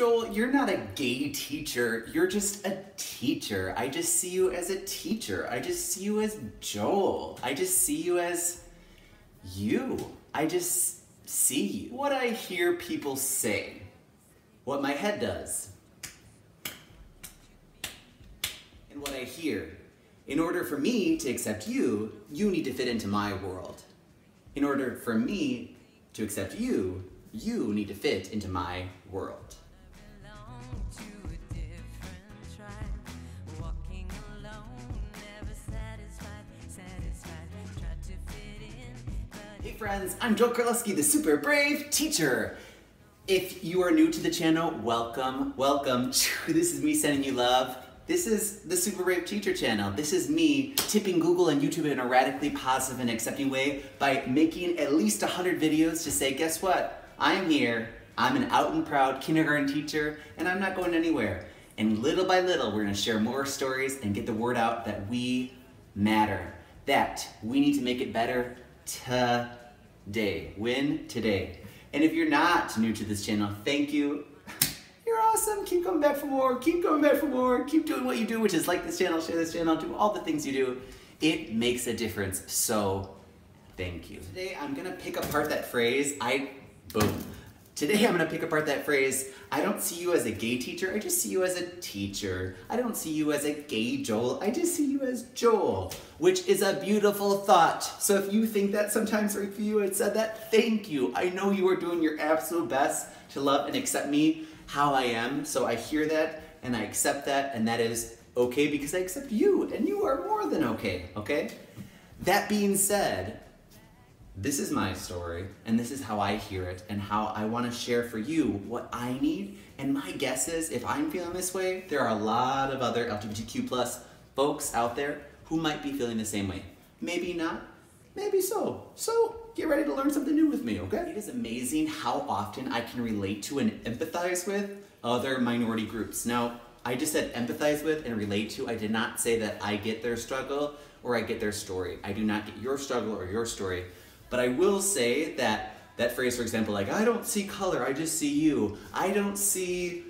Joel, you're not a gay teacher. You're just a teacher. I just see you as a teacher. I just see you as Joel. I just see you as you. I just see you. What I hear people say, what my head does, and what I hear. In order for me to accept you, you need to fit into my world. In order for me to accept you, you need to fit into my world. Hey friends, I'm Joel Carlovsky, the super brave teacher. If you are new to the channel, welcome, welcome. This is me sending you love. This is the Super Brave Teacher channel. This is me tipping Google and YouTube in a radically positive and accepting way by making at least 100 videos to say, guess what? I'm here. I'm an out and proud kindergarten teacher and I'm not going anywhere. And little by little, we're gonna share more stories and get the word out that we matter. That we need to make it better today. Win today. And if you're not new to this channel, thank you you're awesome. Keep coming back for more. Keep coming back for more. Keep doing what you do, which is like this channel, share this channel, do all the things you do. It makes a difference. So thank you. Today I'm gonna pick apart that phrase. I boom. Today I'm gonna pick apart that phrase. I don't see you as a gay teacher. I just see you as a teacher. I don't see you as a gay Joel. I just see you as Joel, which is a beautiful thought. So if you think that sometimes or if you had said that, thank you. I know you are doing your absolute best to love and accept me how I am. So I hear that and I accept that, and that is okay because I accept you, and you are more than okay, okay? That being said, this is my story, and this is how I hear it, and how I want to share for you what I need. And my guess is, if I'm feeling this way, there are a lot of other LGBTQ plus folks out there who might be feeling the same way. Maybe not, maybe so. So get ready to learn something new with me, okay? It is amazing how often I can relate to and empathize with other minority groups. Now, I just said empathize with and relate to. I did not say that I get their struggle or I get their story. I do not get your struggle or your story. But I will say that that phrase, for example, like, I don't see color, I just see you. I don't see,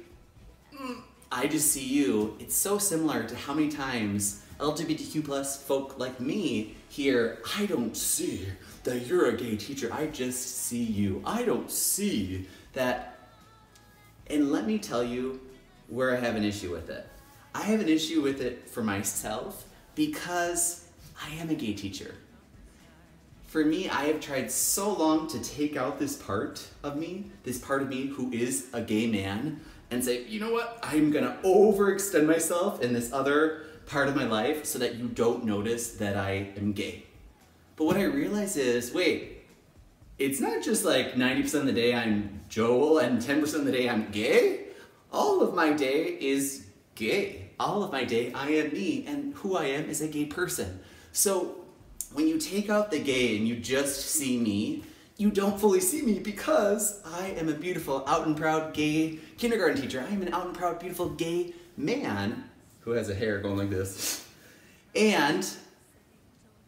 mm, I just see you. It's so similar to how many times LGBTQ plus folk like me hear, I don't see that you're a gay teacher. I just see you. I don't see that. And let me tell you where I have an issue with it. I have an issue with it for myself because I am a gay teacher. For me, I have tried so long to take out this part of me, this part of me who is a gay man, and say, you know what, I'm gonna overextend myself in this other part of my life so that you don't notice that I am gay. But what I realize is, wait, it's not just like 90% of the day I'm Joel and 10% of the day I'm gay. All of my day is gay. All of my day I am me and who I am is a gay person. So when you take out the gay and you just see me, you don't fully see me because I am a beautiful, out and proud gay kindergarten teacher. I am an out and proud, beautiful gay man who has a hair going like this. And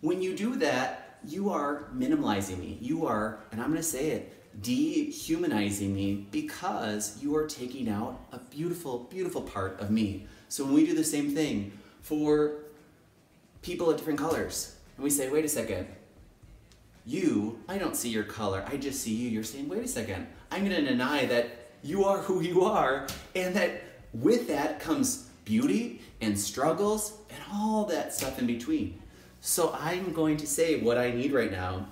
when you do that, you are minimalizing me. You are, and I'm gonna say it, dehumanizing me because you are taking out a beautiful, beautiful part of me. So when we do the same thing for people of different colors, and we say, wait a second, you, I don't see your color, I just see you, you're saying, wait a second, I'm gonna deny that you are who you are, and that with that comes beauty and struggles and all that stuff in between. So I'm going to say what I need right now,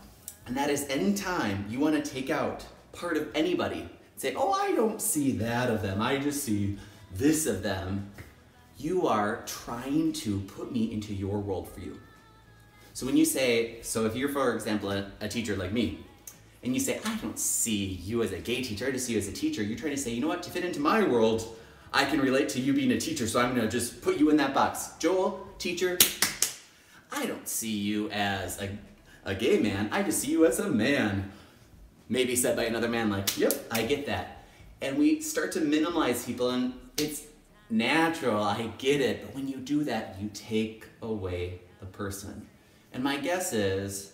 and that is anytime you want to take out part of anybody, say, oh, I don't see that of them, I just see this of them, you are trying to put me into your world for you. So when you say, so if you're, for example, a, a teacher like me, and you say, I don't see you as a gay teacher, I just see you as a teacher, you're trying to say, you know what, to fit into my world, I can relate to you being a teacher, so I'm gonna just put you in that box. Joel, teacher, I don't see you as a, a gay man, I just see you as a man. Maybe said by another man like, yep, I get that. And we start to minimize people and it's natural, I get it, but when you do that, you take away the person. And my guess is,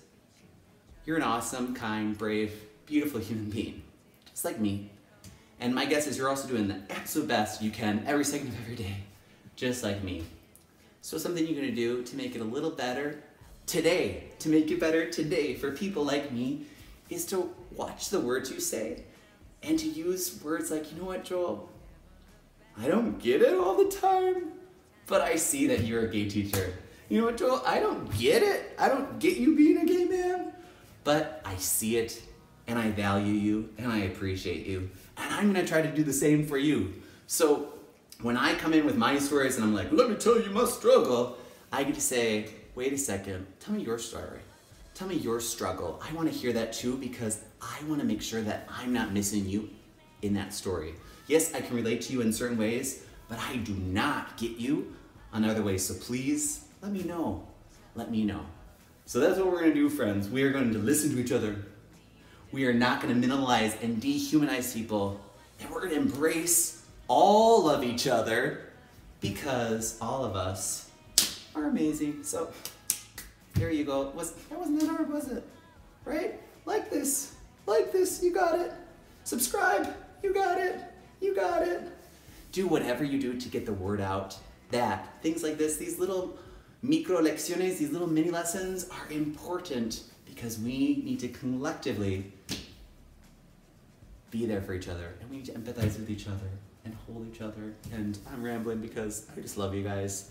you're an awesome, kind, brave, beautiful human being, just like me. And my guess is you're also doing the absolute best you can every second of every day, just like me. So something you're gonna do to make it a little better today, to make it better today for people like me, is to watch the words you say and to use words like, you know what, Joel? I don't get it all the time, but I see that you're a gay teacher. You know what, Joel? I don't get it. I don't get you being a gay man, but I see it and I value you and I appreciate you. And I'm gonna try to do the same for you. So when I come in with my stories and I'm like, let me tell you my struggle, I get to say, wait a second, tell me your story. Tell me your struggle. I wanna hear that too because I wanna make sure that I'm not missing you in that story. Yes, I can relate to you in certain ways, but I do not get you on other ways. So please let me know. Let me know. So that's what we're gonna do, friends. We are going to listen to each other. We are not gonna minimalize and dehumanize people. And we're gonna embrace all of each other because all of us are amazing. So there you go. Was that wasn't that hard, was it? Right? Like this. Like this. You got it. Subscribe. You got it. You got it. Do whatever you do to get the word out that things like this, these little micro lecciones, these little mini lessons are important because we need to collectively be there for each other and we need to empathize with each other and hold each other. And I'm rambling because I just love you guys.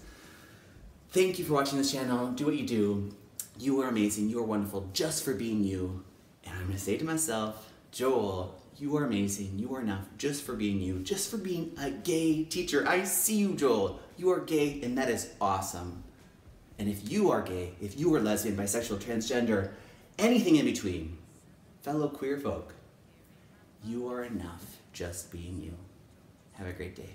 Thank you for watching this channel. Do what you do. You are amazing. You are wonderful just for being you. And I'm going to say to myself, Joel, you are amazing. You are enough just for being you, just for being a gay teacher. I see you, Joel. You are gay, and that is awesome. And if you are gay, if you are lesbian, bisexual, transgender, anything in between, fellow queer folk, you are enough just being you. Have a great day.